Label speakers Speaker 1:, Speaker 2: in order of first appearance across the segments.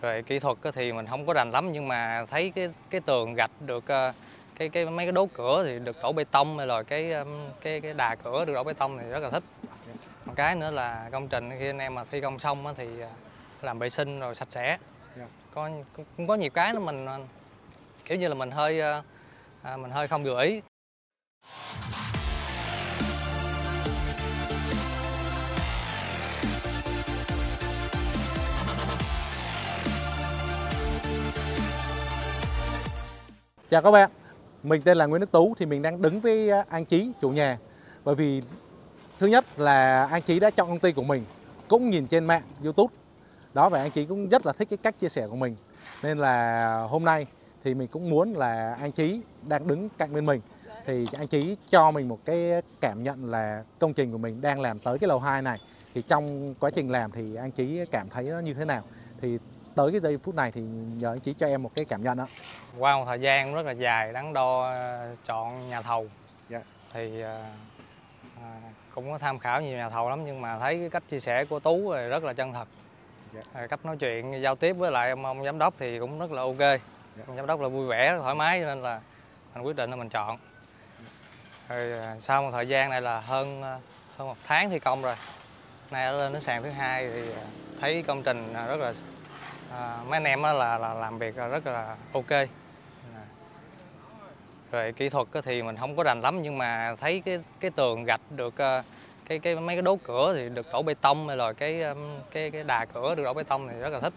Speaker 1: về kỹ thuật thì mình không có rành lắm nhưng mà thấy cái cái tường gạch được ờ, cái cái mấy cái đố cửa thì được đổ bê tông hay rồi cái cái cái đà cửa được đổ bê tông thì rất là thích. Một cái nữa là công trình khi anh em mà thi công xong thì ờ, làm vệ sinh rồi sạch sẽ.
Speaker 2: Dạ.
Speaker 1: có cũng có nhiều cái nữa mình ờ, kiểu như là mình hơi mình hơi không vừa ý
Speaker 2: Chào các bạn, mình tên là Nguyễn Đức Tú thì mình đang đứng với à, An Chí, chủ nhà. Bởi vì thứ nhất là An Chí đã chọn công ty của mình, cũng nhìn trên mạng YouTube. Đó và An Chí cũng rất là thích cái cách chia sẻ của mình. Nên là hôm nay thì mình cũng muốn là An Chí đang đứng cạnh bên mình thì anh Chí cho mình một cái cảm nhận là công trình của mình đang làm tới cái lầu 2 này thì trong quá trình làm thì anh Chí cảm thấy nó như thế nào thì tới cái giây phút này thì nhờ anh Chí cho em một cái cảm nhận đó.
Speaker 1: qua một thời gian rất là dài đắn đo ờ, chọn nhà thầu
Speaker 2: Dạ.
Speaker 1: thì à, cũng có tham khảo nhiều nhà thầu lắm nhưng mà thấy cái cách chia sẻ của tú thì rất là chân thật
Speaker 2: Dạ.
Speaker 1: À, cách nói chuyện giao tiếp với lại ông, ông giám đốc thì cũng rất là ok
Speaker 2: Dạ.
Speaker 1: ông giám đốc là vui vẻ thoải mái cho nên là mình quyết định là mình chọn rồi sau một thời gian này là hơn hơn một tháng thi công rồi nay đã lên đến sàn thứ hai thì thấy công trình rất là à, mấy anh em là, là làm việc rất là ok. Về kỹ thuật thì mình không có rành lắm nhưng mà thấy cái cái tường gạch được ờ, cái cái mấy cái đố cửa thì được đổ bê tông rồi cái cái cái đà cửa được đổ bê tông thì rất là thích.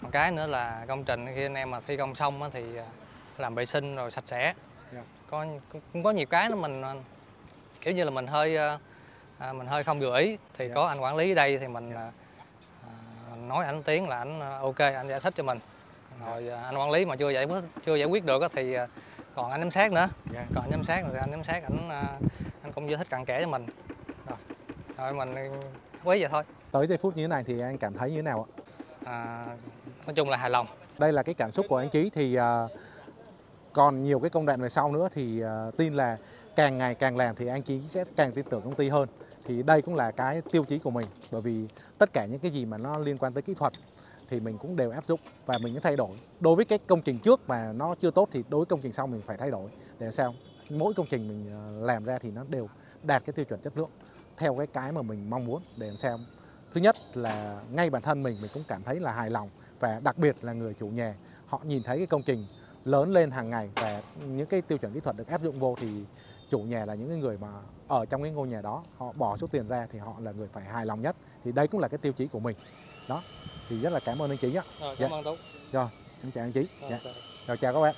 Speaker 1: Một cái nữa là công trình khi anh em mà thi công xong thì ờ, làm vệ sinh rồi sạch sẽ.
Speaker 2: Dạ.
Speaker 1: có cũng có nhiều cái nữa mình ờ, kiểu như là mình hơi à, mình hơi không vừa ý. Thì
Speaker 2: Dạ.
Speaker 1: có anh quản lý ở đây thì mình mình nói anh tiếng là anh ờ, ok anh giải thích cho mình. Rồi à, anh quản lý mà chưa giải quyết chưa giải quyết được thì à, còn anh giám sát nữa.
Speaker 2: Dạ.
Speaker 1: còn anh giám sát rồi anh giám sát anh anh cũng giải thích cặn kẽ cho mình. Rồi rồi mình quý vậy thôi.
Speaker 2: Tới giây phút như thế này thì anh cảm thấy như thế nào ạ?
Speaker 1: à, nói chung là hài lòng.
Speaker 2: Đây là cái cảm xúc của anh Chí thì à, còn nhiều cái công đoạn về sau nữa thì à, tin là càng ngày càng làm thì anh chị sẽ càng tin tưởng công ty hơn. Thì đây cũng là cái tiêu chí của mình, bởi vì tất cả những cái gì mà nó liên quan tới kỹ thuật thì mình cũng đều áp dụng và mình cũng thay đổi. Đối với cái công trình trước mà nó chưa tốt thì đối với công trình sau mình phải thay đổi để sao mỗi công trình mình ờ, làm ra thì nó đều đạt cái tiêu chuẩn chất lượng theo cái cái mà mình mong muốn để làm sao thứ nhất là ngay bản thân mình mình cũng cảm thấy là hài lòng và đặc biệt là người chủ nhà, họ nhìn thấy cái công trình lớn lên hàng ngày và những cái tiêu chuẩn kỹ thuật được áp dụng vô thì chủ nhà là những cái người mà ở trong cái ngôi nhà đó họ bỏ số tiền ra thì họ là người phải hài lòng nhất. Thì đây cũng là cái tiêu chí của mình. Đó thì rất là cảm ơn anh Chí nhé Dạ.
Speaker 1: cảm ơn tú.
Speaker 2: Rồi em chào anh Chí.
Speaker 1: Rồi,
Speaker 2: dạ. rồi chào các bạn